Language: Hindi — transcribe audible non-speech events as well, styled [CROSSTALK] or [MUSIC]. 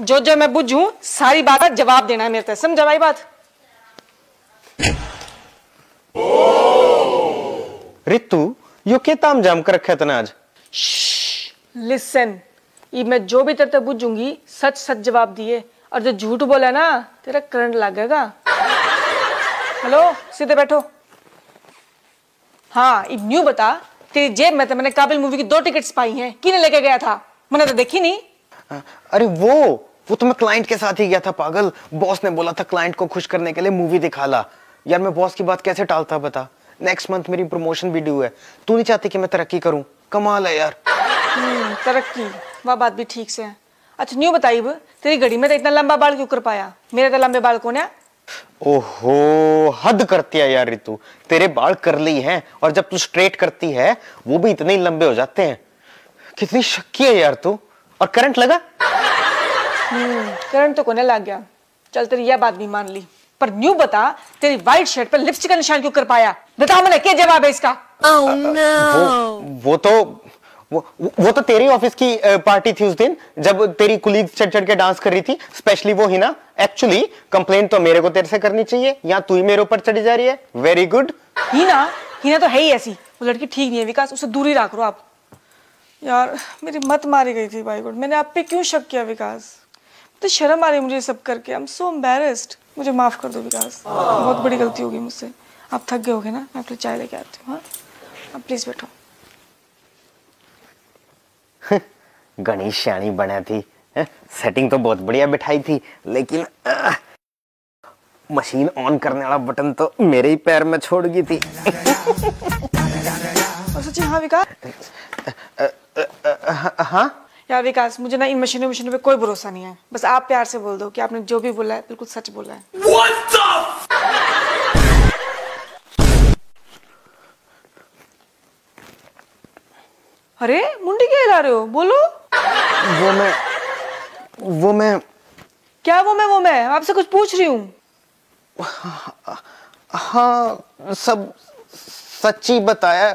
जो जो मैं बुझू सारी बात का जवाब देना है मेरे से समझा भाई बात? रितु यो के ताम जाम कर रखा तने आज? लिसन ये मैं जो भी तेरे बुझूँगी सच सच जवाब दिए। और जो झूठ बोला ना तेरा करंट लगेगा। हेलो सीधे बैठो। हाँ ये न्यू बता तेरी जेब में तो मैंने काबिल मूवी की दो टिकट्स पाई हैं। किने लेके गया था? मैंने तो देखी नहीं। अरे वो वो तो मैं क्लाइंट के साथ ही गया था पागल। बॉस ने बोला था क्लाइंट को खुश करने के लिए मूवी दिखा ला यार मैं बॉस की बात कैसे टालता बता? नेक्स्ट मंथ मेरी प्रमोशन भी ड्यू है। तू नहीं चाहती कि मैं तरक्की करूँ? कमाल है यार। हम्म, तरक्की। वह बात भी ठीक से है। अच्छा न्यू बताइए तेरी घड़ी में तो इतना लंबा बाल क्यों कर पाया? मेरे तो लंबे बाल कौन है? ओहो हद करती है यार रितु। तेरे बाल करली हैं और जब तू स्ट्रेट करती है वो भी इतने ही लंबे हो जाते हैं। कितनी शक्की है यार तू। और करंट लगा? करंट तो कोने लग गया। चल तेरी यह बात भी मान ली। पर न्यू बता तेरी व्हाइट शर्ट पर लिपस्टिक का निशान क्यों कर पाया? बता मैंने क्या जवाब है इसका? Oh, no. वो वो तो वो वो तो तेरी ऑफ़िस की पार्टी थी उस दिन जब तेरी कुलीग चढ़ चढ़ के डांस कर रही थी स्पेशली वो हिना एक्चुअली कंप्लेन तो मेरे को तेरे से करनी चाहिए या तू ही मेरे ऊपर चढ़ी जा रही है? वेरी गुड हीना हीना तो है ही ऐसी। वो लड़की ठीक नहीं है विकास उसे दूर ही रख रो आप। यार मेरी मत मारी गई थी भाई गुड। मैंने आप पे क्यों शक किया विकास? तो शर्म आ रही है मुझे सब करके। आई एम सो एम्बेरस्ड मुझे माफ़ कर दो विकास बहुत बड़ी गलती होगी मुझसे। आप थक गए होगे ना? मैं आपके चाय लेके आती हूँ हाँ? आप प्लीज़ बैठो। [LAUGHS] गणेश श्याणी बना थी। हैं? सेटिंग तो बहुत बढ़िया बिठाई थी लेकिन मशीन ऑन करने वाला बटन तो मेरे ही पैर में छोड़ गई थी। और सच्ची हाँ विकास [LAUGHS] हाँ? यार विकास मुझे ना इन मशीनों मशीनों पे कोई भरोसा नहीं है। बस आप प्यार से बोल दो कि आपने जो भी बोला है बिल्कुल सच बोला है। अरे मुंडी क्या हिला रहे हो? बोलो। वो मैं वो मैं क्या वो मैं वो मैं? आपसे कुछ पूछ रही हूँ। हाँ सब सच्ची बताया।